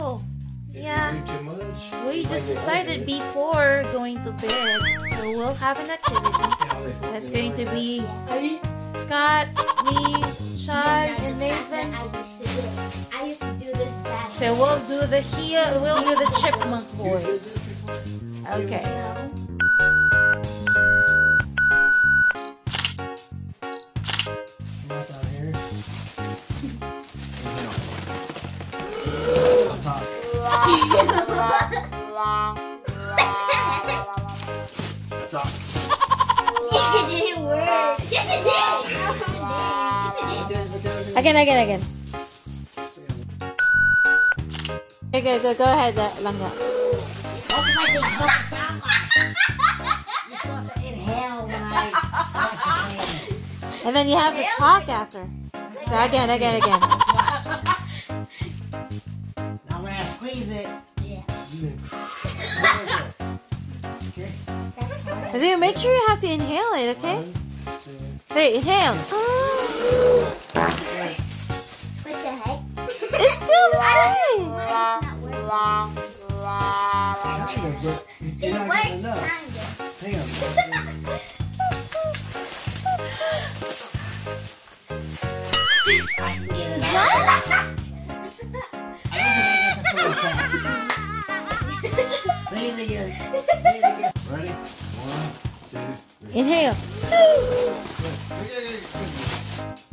Oh, yeah. We just decided before going to bed, so we'll have an activity. That's going to be Scott, me, Sean, and Nathan. So we'll do the heel, we'll do the chipmunk boys. Okay. Up top. it didn't work. Yes, it did. Yes, it did. Yes, it did. Again, again, again. Okay, go, go, go ahead, uh, Langga. That's sound like. You're supposed to inhale when I press the button. And then you have to talk after. So again, again, again. So you make sure you have to inhale it, okay? One, two, Three, inhale. What the heck? It's still the same. Why is it not working? kind of, but It you're not works, getting enough. kind of. Hang on. I it again. Say again. Ready? One, two, three. Inhale.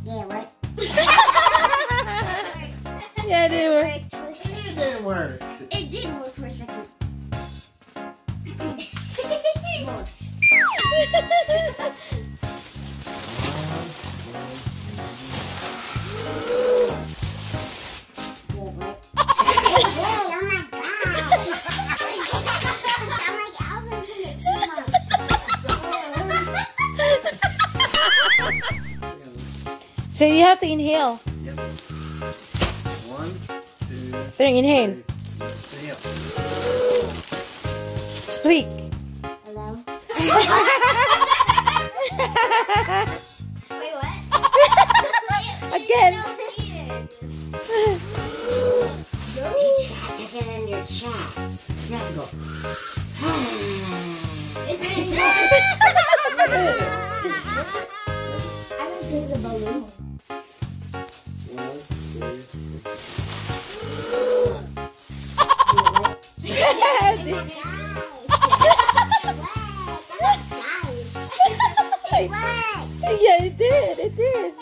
Yeah, what? Yeah, it didn't work. Worked for a It didn't work. It did work for a second. Yeah, So you have to inhale. Yep. One, two, Three, inhale. three. Yep. Speak. Hello? yeah, it did. It did.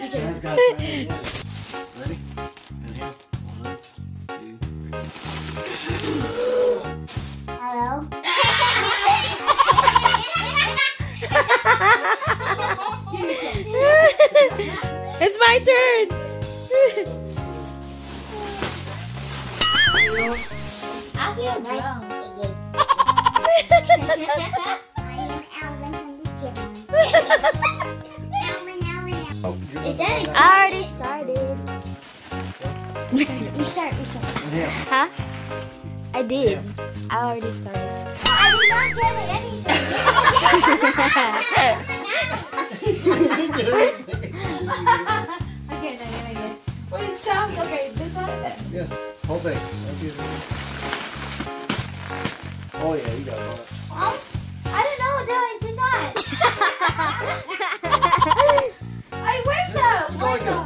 You guys got it again. Ready? One, two, three. Hello? it's my turn. Alvin, Alvin, Alvin. Oh, you're Is about that I already started. We start, we start, we start. Huh? I did. I already started. I did not get anything. Again, again, again. Well, it sounds okay. This one. Yes. I'll it. Oh yeah, you got it. Oh, I don't know. No, I did not. Hey, where's the where's like the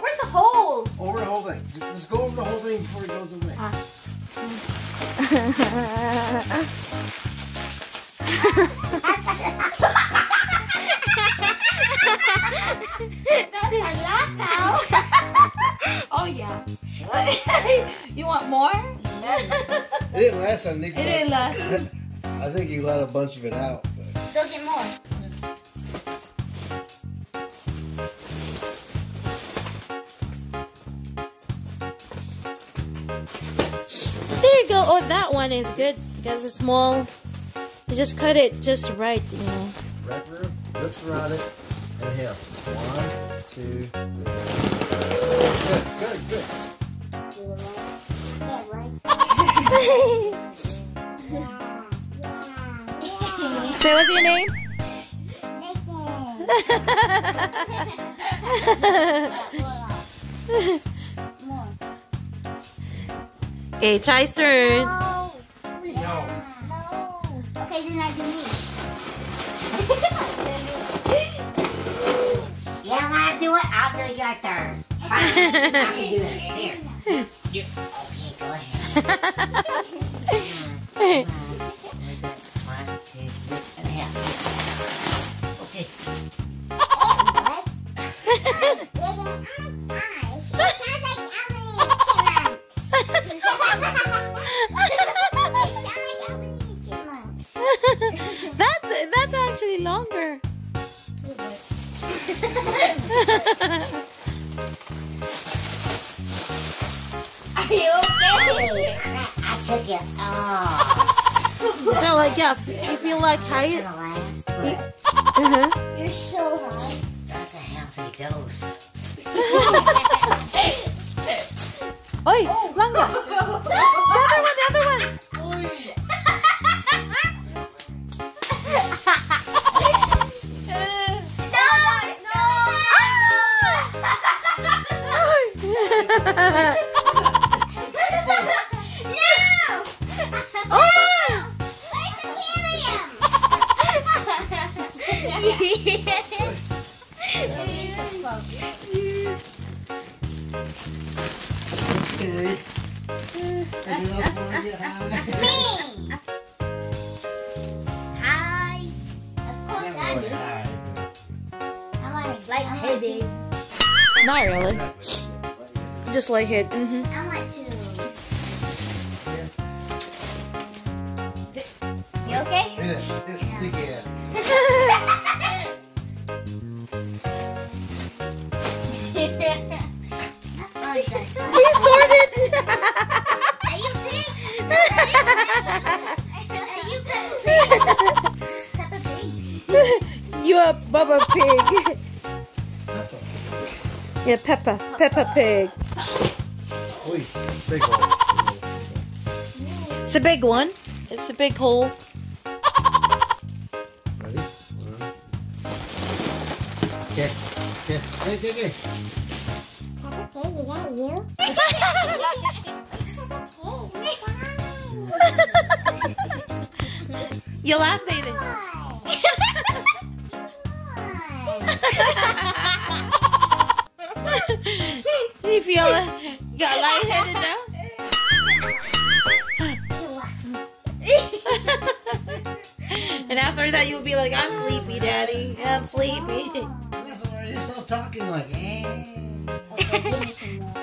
where's the hole? Over the whole thing. Just, just go over the whole thing before it goes away. Ah. That's a lot now. Yeah. you want more? It didn't last on Nick. It didn't last. I think you let a bunch of it out. But. Go get more. There you go. Oh, that one is good because it's small. You just cut it just right, you know. Wrap her, lips around it, inhale. One, two, three. Good, good, good. Say what's your name? okay, Chae's turn. No. No. Okay, then I do me. You want to do it? I'll do your turn. I can do it. Here. You- Okay, go ahead. One, two, three, and a half. Okay. that's that's actually longer. I took it. So like yeah, f- you feel like higher. The last breath. Uh-huh. You're so high. That's a healthy dose. Anyone else want to get high? Hi. Of course I Not do. really high, I want to lightheaded. Not really. Just like it. hmm I want to. You okay? Finish. Finish. Sticky yeah, Peppa. Peppa Pig. Oi, big hole. It's a big one. It's a big hole. Ready? One. Okay. Okay. Hey, okay, okay. Peppa Pig, is that you? you laugh, Nathan. you feel you got lightheaded now? and after that, you'll be like, I'm sleepy, Daddy. I'm sleepy. That's why you're still talking like, eh.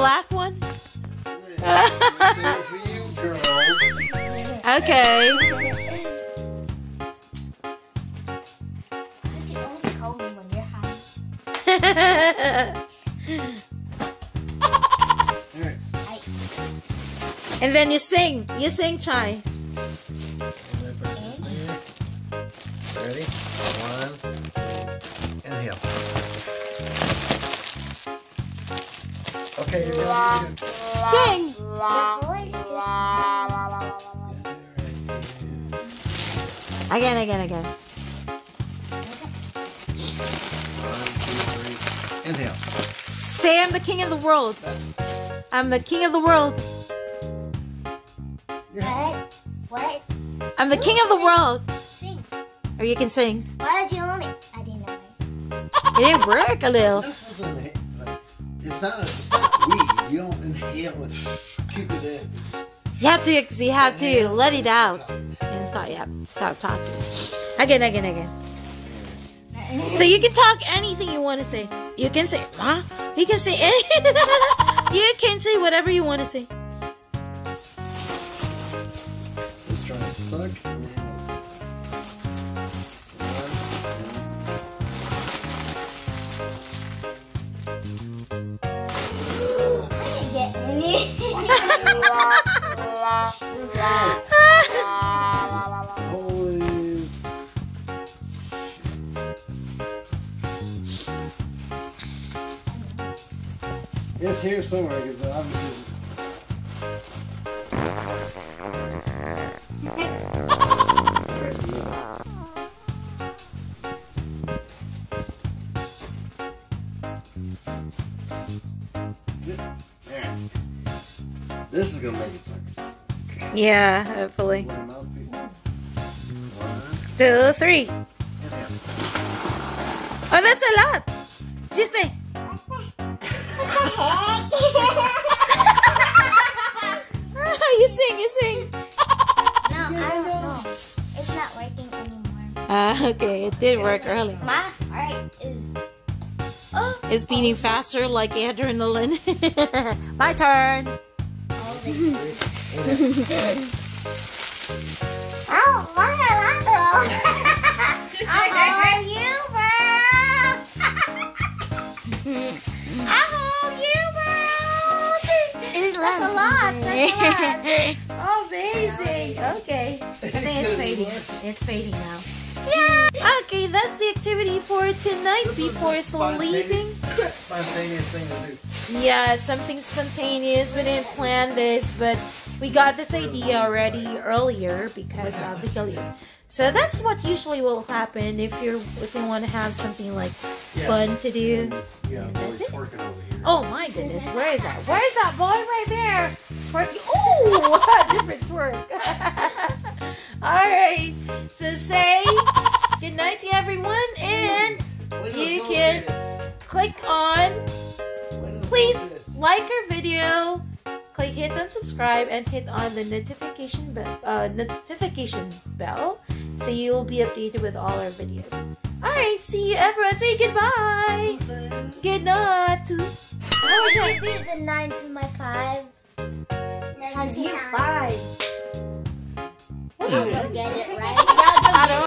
last one? For you girls. Okay. You only call me when you're high. Alright. and then you sing. You sing, Chae. Ready? One, Okay, you're done. Sing. Again, again, again. One, two, three. Inhale. Say I'm the king of the world. I'm the king of the world. What? What? I'm the king of the world. Sing. Or you can sing. Why did you own it? I didn't know it. didn't work a little. That's supposed to inhale. Like, it's not. A, it's not. You don't inhale it. Keep it in. You have to, you have to let it out and stop. Yeah, stop talking. Again, again, again. So you can talk anything you want to say. You can say, huh? You can say anything. you can say whatever you want to say. It's here somewhere because obviously. This is gonna make it suck. Yeah, hopefully. One mouth, people. One. Two, three. Oh, that's a lot. Sisi. you sing, you sing. No, I don't know. It's not working anymore. Ah, okay, it did work early. My heart is. Oh, It's beating faster like adrenaline. My turn. oh, my Orlando. I hold you, bro. I hold you, bro. That's a lot. That's a lot. Amazing. Okay. I think it's fading. It's fading now. Yeah. Okay, that's the activity for tonight before leaving. Spontaneous thing to do. Yeah, something spontaneous. We didn't plan this, but we got this idea already earlier because of the Gillian. So that's what usually will happen if you're if you want to have something like fun to do. Yeah, That's it? over here. Oh my goodness, where is that? Where is that boy right there? Twerking. Oh, different twerk. All right. So say good night to everyone and You the can- click on please like our video click hit on subscribe and hit on the notification bell uh, notification bell so you will be updated with all our videos all right see you everyone say goodbye good night How would I beat the 9 to my 5? Because you 5. What? You'll get it right.